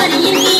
what do you need?